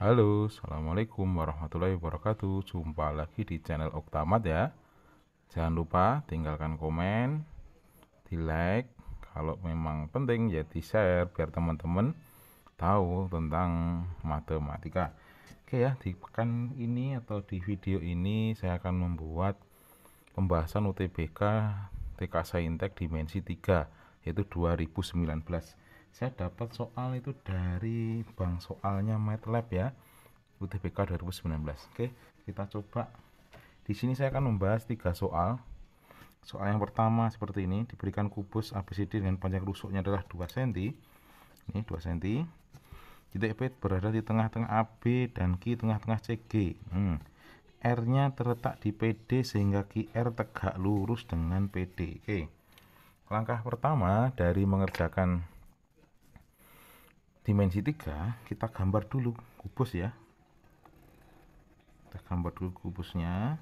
Halo, Assalamualaikum warahmatullahi wabarakatuh. Jumpa lagi di channel Oktamat ya. Jangan lupa tinggalkan komen Di like Kalau memang penting ya di share Biar teman-teman tahu tentang matematika. Oke ya, di pekan ini atau di video ini Saya akan membuat pembahasan UTBK TK Saintek dimensi 3 Yaitu 2019 saya dapat soal itu dari bank soalnya MATLAB ya UTBK 2019 oke kita coba. Di sini saya akan membahas tiga soal. Soal yang pertama seperti ini diberikan kubus ABCD dengan panjang rusuknya adalah 2 cm ini 2 cm titik P berada di tengah-tengah AB dan Q tengah-tengah CG hmm. R nya terletak di PD sehingga QR tegak lurus dengan PD oke. Langkah pertama dari mengerjakan dimensi 3 kita gambar dulu kubus ya. Kita gambar dulu kubusnya.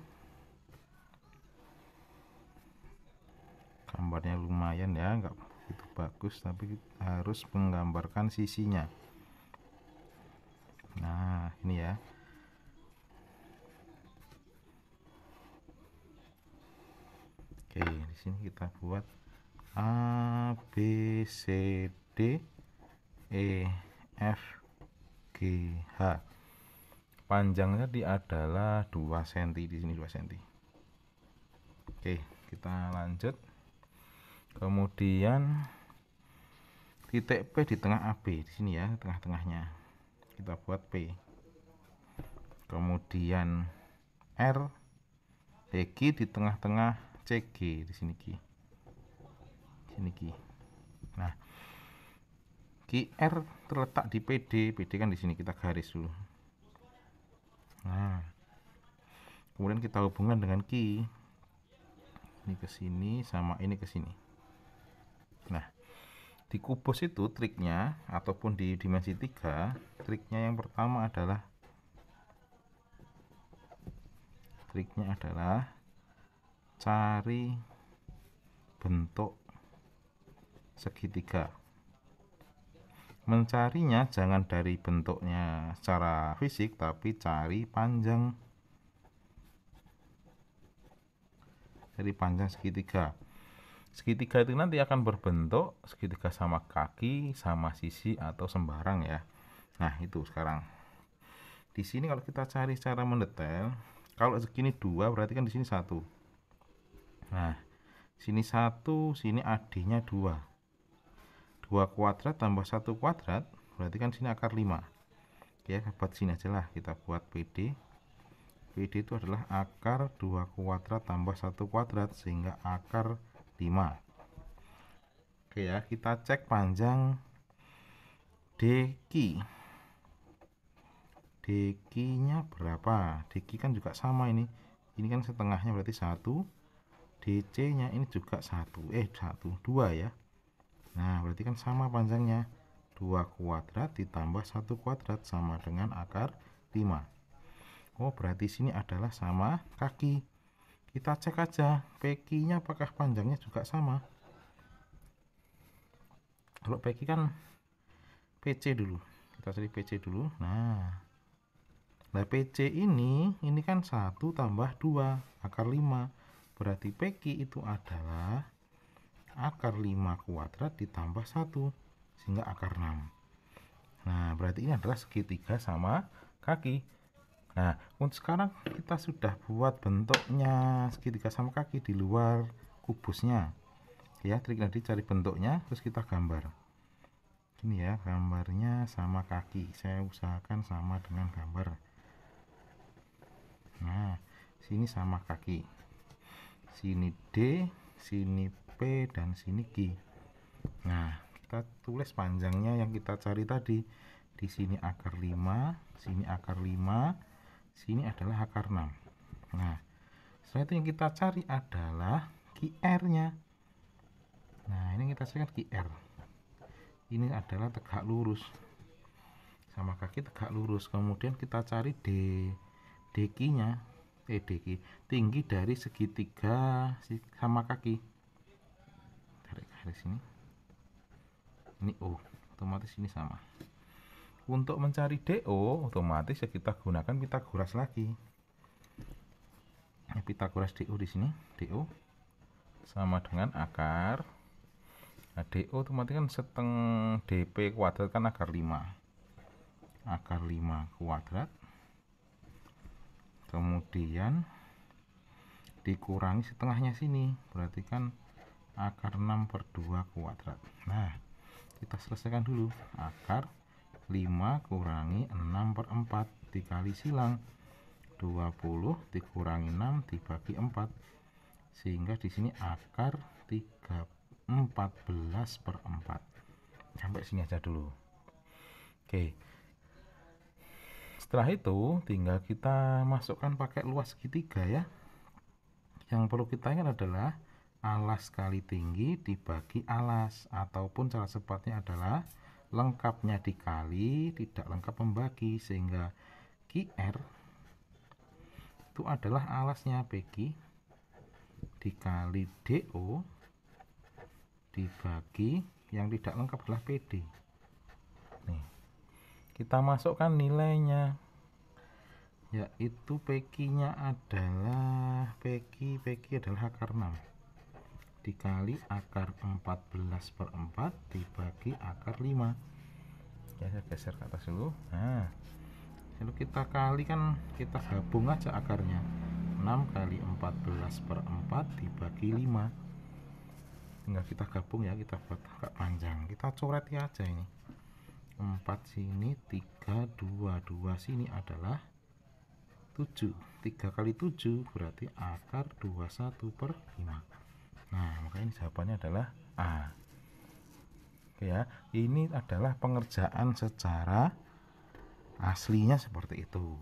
Gambarnya lumayan ya enggak begitu bagus tapi harus menggambarkan sisinya. Nah ini ya. Oke di sini kita buat A B C D E F G H. Panjangnya di adalah 2 cm di sini 2 cm Oke kita lanjut. Kemudian titik P di tengah AB di sini ya tengah-tengahnya. Kita buat P. Kemudian R DG di tengah-tengah CG di sini G. Sini G. Nah QR terletak di PD PD kan di sini kita garis dulu. Nah kemudian kita hubungkan dengan Q. Ini ke sini sama ini ke sini. Nah di kubus itu triknya ataupun di dimensi 3 triknya yang pertama adalah triknya adalah cari bentuk segitiga mencarinya jangan dari bentuknya secara fisik tapi cari panjang. Dari panjang segitiga. Segitiga itu nanti akan berbentuk segitiga sama kaki sama sisi atau sembarang ya. Nah itu sekarang. Di sini kalau kita cari secara mendetail kalau segini dua berarti kan di sini satu. Nah sini satu sini adnya dua 2 kuadrat tambah 1 kuadrat berarti kan sini akar 5 ya buat sini aja lah kita buat PD PD itu adalah akar 2 kuadrat tambah 1 kuadrat sehingga akar 5 oke ya kita cek panjang DQ DQ nya berapa? DQ kan juga sama ini. Ini kan setengahnya berarti 1 DC nya ini juga 1 eh 1 2 ya Nah, berarti kan sama panjangnya. 2 kuadrat ditambah 1 kuadrat sama dengan akar 5. Oh, berarti sini adalah sama kaki. Kita cek aja, PQ-nya apakah panjangnya juga sama. Kalau PQ kan PC dulu. Kita cari PC dulu. Nah, nah PC ini, ini kan 1 tambah 2, akar 5. Berarti PQ itu adalah akar 5 kuadrat ditambah 1 sehingga akar 6 nah berarti ini adalah segitiga sama kaki. Nah untuk sekarang kita sudah buat bentuknya segitiga sama kaki di luar kubusnya. Ya trik tadi cari bentuknya terus kita gambar. Ini ya gambarnya sama kaki. Saya usahakan sama dengan gambar. Nah sini sama kaki. Sini D sini P dan sini Q nah kita tulis panjangnya yang kita cari tadi. Di sini akar 5 sini akar 5 sini adalah akar 6 nah setelah itu yang kita cari adalah QR nya nah ini kita cari QR ini adalah tegak lurus. Sama kaki tegak lurus. Kemudian kita cari D DQ nya eh DQ tinggi dari segitiga sama kaki garis sini. Ini O otomatis ini sama. Untuk mencari DO otomatis ya kita gunakan Pitagoras lagi. Ini Pitagoras DO di sini DO sama dengan akar. Nah, DO otomatis kan seteng DP kuadrat kan akar 5 akar 5 kuadrat. Kemudian dikurangi setengahnya sini. Berarti kan akar 6 per 2 kuadrat. Nah kita selesaikan dulu. Akar 5 kurangi 6 per 4 dikali silang. 20 dikurangi 6 dibagi 4 sehingga di sini akar 3 14 per 4 sampai sini aja dulu. Oke. Setelah itu tinggal kita masukkan pakai luas segitiga ya. Yang perlu kita ingat adalah alas kali tinggi dibagi alas ataupun cara sepatnya adalah lengkapnya dikali tidak lengkap membagi sehingga QR itu adalah alasnya PG dikali DO dibagi yang tidak lengkap adalah PD nih kita masukkan nilainya yaitu PQ nya adalah PQ PQ adalah akar 6 dikali akar 14 per 4 dibagi akar 5 ya saya geser ke atas dulu. Nah lalu kita kali kan kita gabung aja akarnya. 6 kali 14 per 4 dibagi 5 tinggal kita gabung ya kita buat agak panjang. Kita coret ya aja ini. 4 sini 3 2 2 sini adalah 7 3 kali 7 berarti akar 21 per 5 Nah, maka ini jawabannya adalah A. Oke ya, ini adalah pengerjaan secara aslinya seperti itu.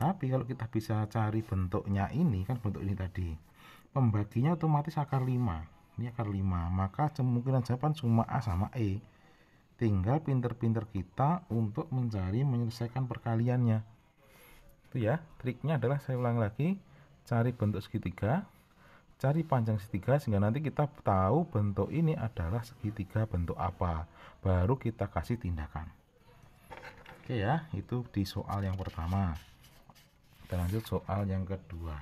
Tapi kalau kita bisa cari bentuknya ini, kan bentuk ini tadi. Pembaginya otomatis akar 5. Ini akar 5, maka kemungkinan jawaban cuma A sama E. Tinggal pinter-pinter kita untuk mencari menyelesaikan perkaliannya. Itu ya, triknya adalah saya ulang lagi, cari bentuk segitiga, cari panjang segitiga sehingga nanti kita tahu bentuk ini adalah segitiga bentuk apa. Baru kita kasih tindakan. Oke ya itu di soal yang pertama. Kita lanjut soal yang kedua.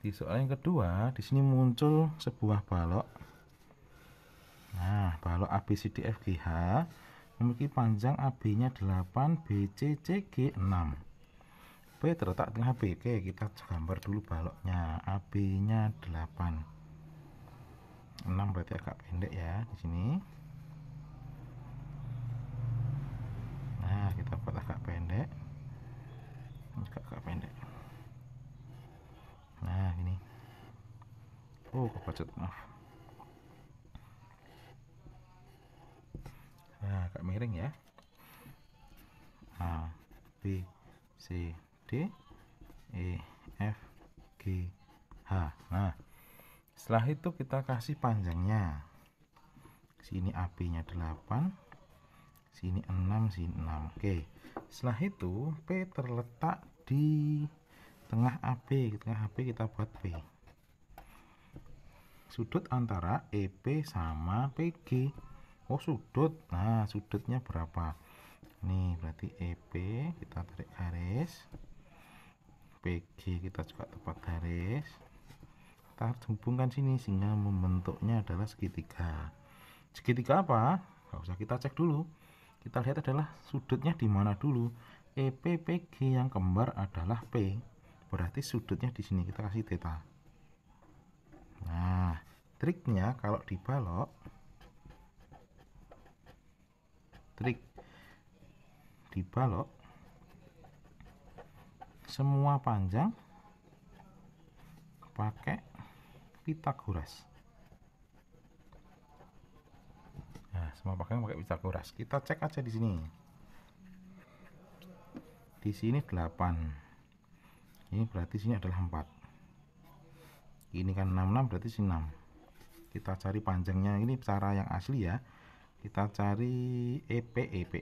Di soal yang kedua di sini muncul sebuah balok. Nah balok ABCDFGH memiliki panjang AB nya 8 BCCG 6 Terletak tengah B. Oke, kita gambar dulu baloknya. AB-nya 8. 6 berarti agak pendek ya di sini. Nah, kita buat agak pendek. Agak, agak pendek. Nah, ini. Oh, kepacut, maaf. Nah, agak miring ya. A, B, C, E F G H. Nah setelah itu kita kasih panjangnya. Sini AB nya 8 sini 6 sini 6 oke setelah itu P terletak di tengah AB tengah AB kita buat P. Sudut antara EP sama PG oh sudut. Nah sudutnya berapa? Nih berarti EP kita tarik garis PG kita juga tepat garis. Kita hubungkan sini sehingga membentuknya adalah segitiga. Segitiga apa? Nggak usah kita cek dulu. Kita lihat adalah sudutnya di mana dulu. EPPG yang kembar adalah P. Berarti sudutnya di sini. Kita kasih theta nah triknya kalau dibalok trik dibalok semua panjang pakai Pitagoras. Nah semua panjang pakai Pitagoras. Kita cek aja di sini. Di sini 8 ini berarti sini adalah 4 ini kan 66 berarti sini 6 kita cari panjangnya. Ini cara yang asli ya. Kita cari EP EP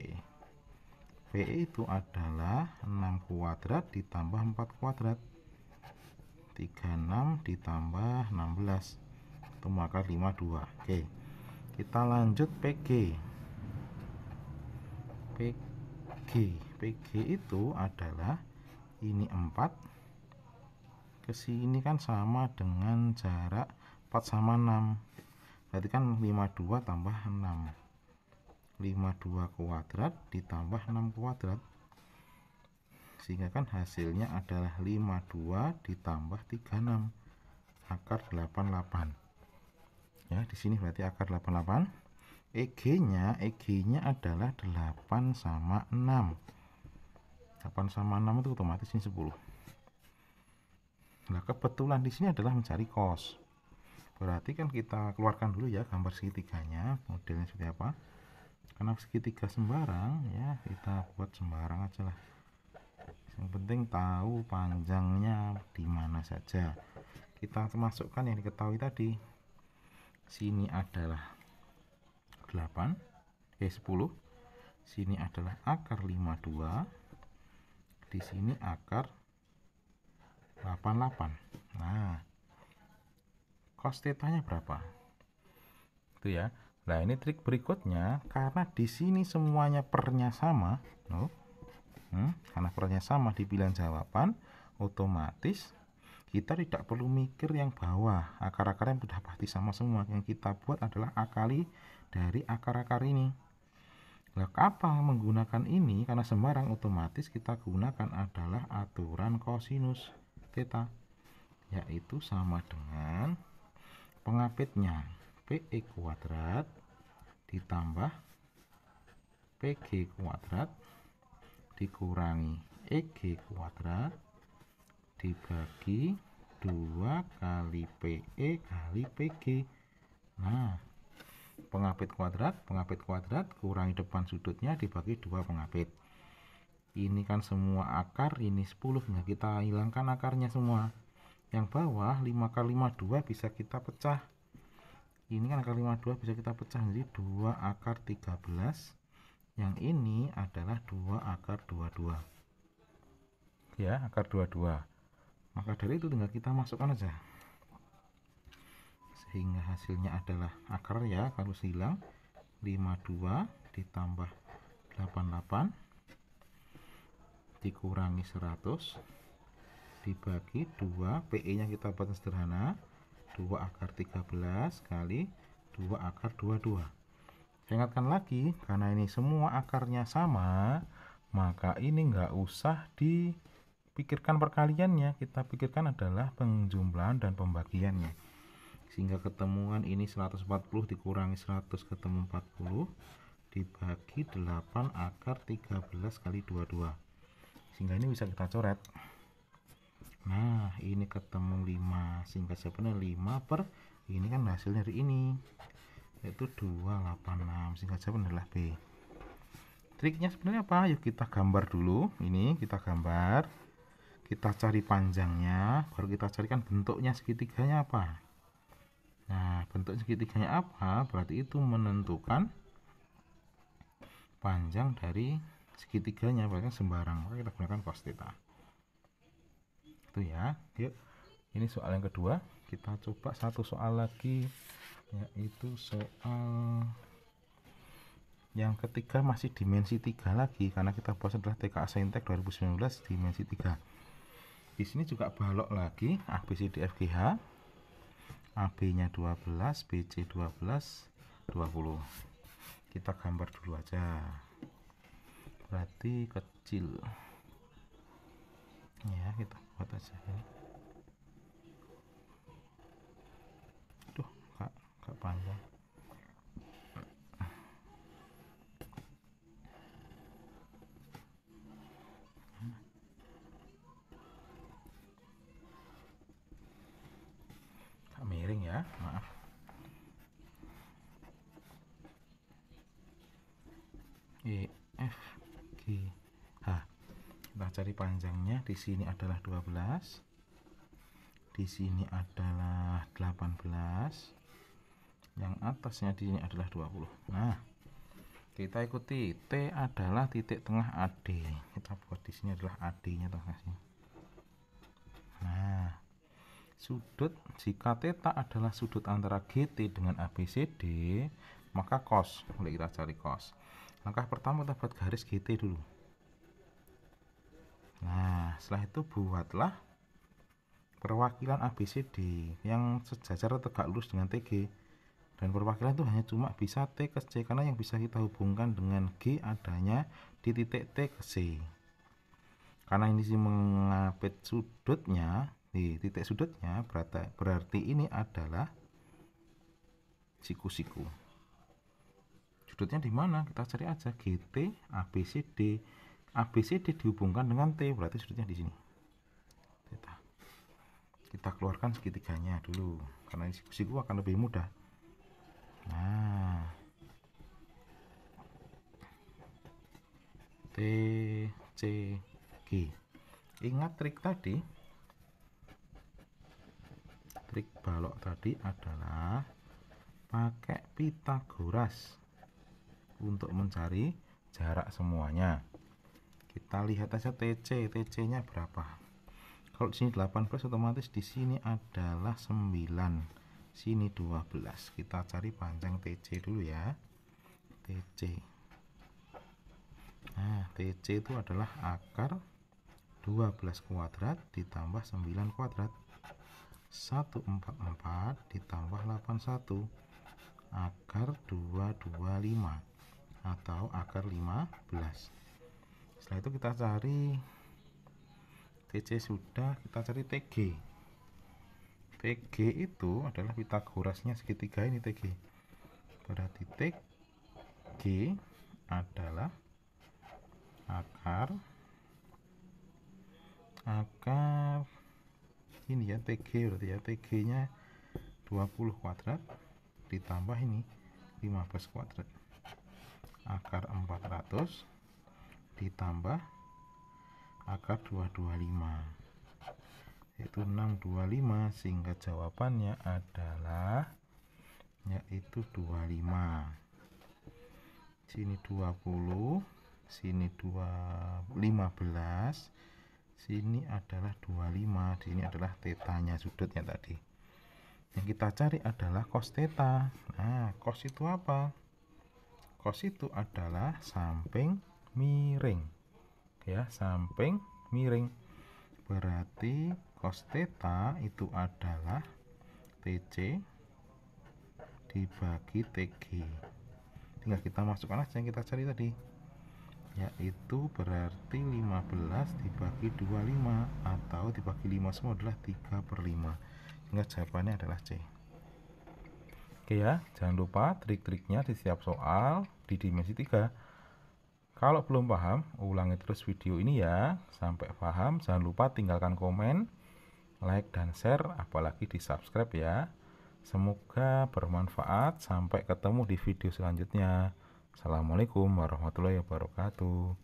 PE itu adalah 6 kuadrat ditambah 4 kuadrat. 36 ditambah 16 itu maka 52 oke kita lanjut PG PG PG itu adalah ini 4 ke sini kan sama dengan jarak 4 sama 6 berarti kan 52 tambah 6 52 kuadrat ditambah 6 kuadrat. Sehingga kan hasilnya adalah 52 ditambah 36 akar 88 ya di sini berarti akar 88 EG-nya EG-nya adalah 8 sama 6 8 sama 6 itu otomatis ini 10 nah kebetulan di sini adalah mencari cos berarti kan kita keluarkan dulu ya gambar segitiganya modelnya seperti apa karena segitiga sembarang ya kita buat sembarang aja lah. Yang penting tahu panjangnya di mana saja. Kita masukkan yang diketahui tadi. Sini adalah 8 eh 10 sini adalah akar 52 di sini akar 88 nah cos tetanya berapa? Itu ya nah ini trik berikutnya karena di sini semuanya pernya sama no? hmm, karena pernya sama di pilihan jawaban otomatis kita tidak perlu mikir yang bawah. Akar-akar yang sudah pasti sama semua yang kita buat adalah akali dari akar-akar ini. Nah, apa menggunakan ini? Karena sembarang otomatis kita gunakan adalah aturan kosinus theta yaitu sama dengan pengapitnya PE kuadrat ditambah PG kuadrat dikurangi EG kuadrat dibagi 2 kali PE kali PG nah pengapit kuadrat pengapit kuadrat kurangi depan sudutnya dibagi dua pengapit. Ini kan semua akar ini 10 nah kita hilangkan akarnya semua. Yang bawah 5 kali 5 2 bisa kita pecah ini kan akar 52 bisa kita pecah jadi 2 akar 13 yang ini adalah 2 akar 22 ya akar 22 maka dari itu tinggal kita masukkan aja. Sehingga hasilnya adalah akar ya kalau silang 52 ditambah 88 dikurangi 100 dibagi 2 PE nya kita buat sederhana 2 akar 13 kali 2 akar 22 saya ingatkan lagi karena ini semua akarnya sama maka ini enggak usah di pikirkan perkaliannya. Kita pikirkan adalah penjumlahan dan pembagiannya. Sehingga ketemuan ini 140 dikurangi 100 ketemu 40 dibagi 8 akar 13 kali 22 sehingga ini bisa kita coret nah ini ketemu 5 sehingga sebenarnya 5 per ini kan hasilnya dari ini yaitu 286 sehingga jawaban adalah B. Triknya sebenarnya apa? Yuk kita gambar dulu ini kita gambar kita cari panjangnya baru kita carikan bentuknya segitiganya apa. Nah bentuk segitiganya apa? Berarti itu menentukan panjang dari segitiganya berarti sembarang. Maka kita gunakan cos theta itu ya. Yuk ini soal yang kedua. Kita coba satu soal lagi yaitu soal yang ketiga masih dimensi 3 lagi karena kita bahas adalah TKA Saintek 2019 dimensi 3 di sini juga balok lagi A B C D F G H. AB nya 12 BC 12 20 kita gambar dulu aja. Berarti kecil. Ya kita buat aja ya. Duh, kak, kak panjang E F G H kita cari panjangnya di sini adalah 12 di sini adalah 18 yang atasnya di sini adalah 20 nah kita ikuti T adalah titik tengah AD kita buat di sini adalah AD nya tengahnya nah sudut jika theta adalah sudut antara GT dengan ABCD maka cos. Boleh kita cari cos. Langkah pertama kita buat garis GT dulu nah setelah itu buatlah perwakilan ABCD yang sejajar tegak lurus dengan TG dan perwakilan itu hanya cuma bisa T ke C karena yang bisa kita hubungkan dengan G adanya di titik T ke C. Karena ini sih mengapit sudutnya di titik sudutnya berarti, berarti ini adalah siku-siku. Sudutnya di mana? Kita cari aja GT ABCD ABCD dihubungkan dengan T berarti sudutnya di sini. Kita keluarkan segitiganya dulu karena siku-siku akan lebih mudah. Nah. T C G. Ingat trik tadi. Trik balok tadi adalah pakai Pitagoras untuk mencari jarak semuanya kita lihat aja TC TC nya berapa? Kalau di sini 18 otomatis di sini adalah 9 sini 12 kita cari panjang TC dulu ya. TC nah TC itu adalah akar 12 kuadrat ditambah 9 kuadrat. 144 ditambah 81 akar 225 atau akar 15 setelah itu kita cari TC sudah kita cari TG TG itu adalah Pitagorasnya segitiga ini TG berarti TG adalah akar akar ini ya TG berarti ya. TG nya 20 kuadrat ditambah ini 15 kuadrat. Akar 400 ditambah akar 225 yaitu 625 sehingga jawabannya adalah yaitu 25 sini 20 sini 2 15 sini adalah 25 sini adalah tetanya sudutnya tadi. Yang kita cari adalah cos theta nah cos itu apa? Cos itu adalah samping miring. Ya samping miring. Berarti cos theta itu adalah TC dibagi TG tinggal kita masukkan aja yang kita cari tadi. Yaitu berarti 15 dibagi 25 atau dibagi 5 semua adalah 3 per 5 sehingga jawabannya adalah C. Oke ya jangan lupa trik-triknya di setiap soal di dimensi 3 kalau belum paham, ulangi terus video ini ya. Sampai paham, jangan lupa tinggalkan komen, like, dan share, apalagi di subscribe ya. Semoga bermanfaat. Sampai ketemu di video selanjutnya. Assalamualaikum warahmatullahi wabarakatuh.